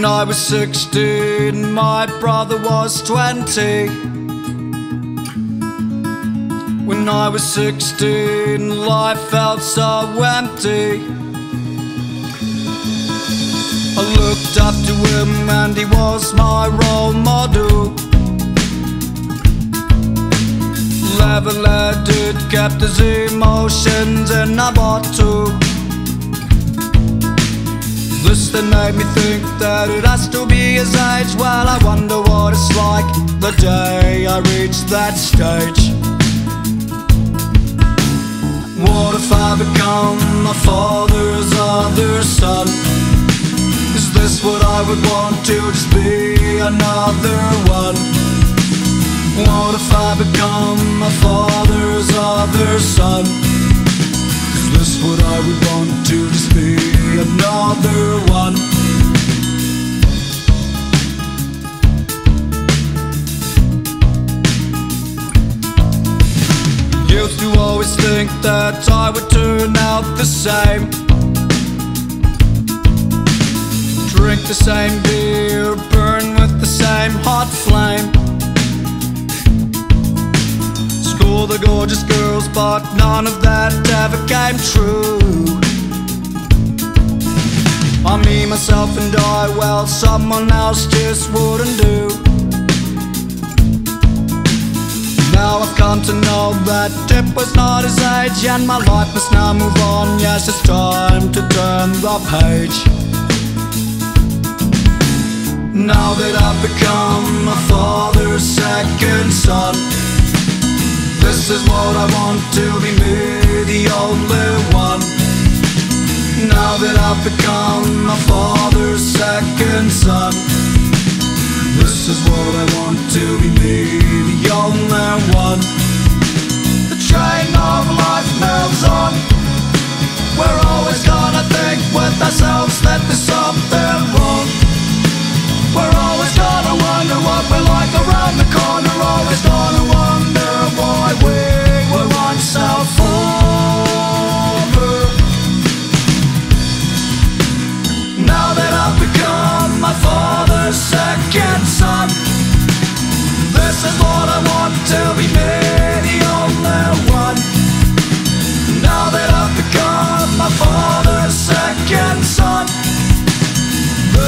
When I was 16, my brother was 20. When I was 16, life felt so empty. I looked up to him and he was my role model. Level-headed, kept his emotions in a bottle. Then made me think that it has to be his age Well, I wonder what it's like the day I reach that stage What if I become my father's other son? Is this what I would want to just be another one? What if I become my father's other son? Is this what I would want to just be another one? Used to always think that I would turn out the same. Drink the same beer, burn with the same hot flame. School the gorgeous girls, but none of that ever came true I, me, myself and I, well, someone else just wouldn't do. Now I've come to know that it was not his age And my life must now move on, yes, it's time to turn the page. Now that I've become my father's second son This is what I want to be me, the only one. Now that I've become my father's second son. This is what I want to be the only one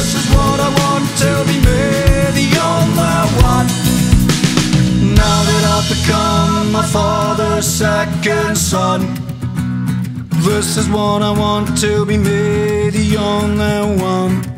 This is what I want to be me, the only one. Now that I've become my father's second son This is what I want to be me, the only one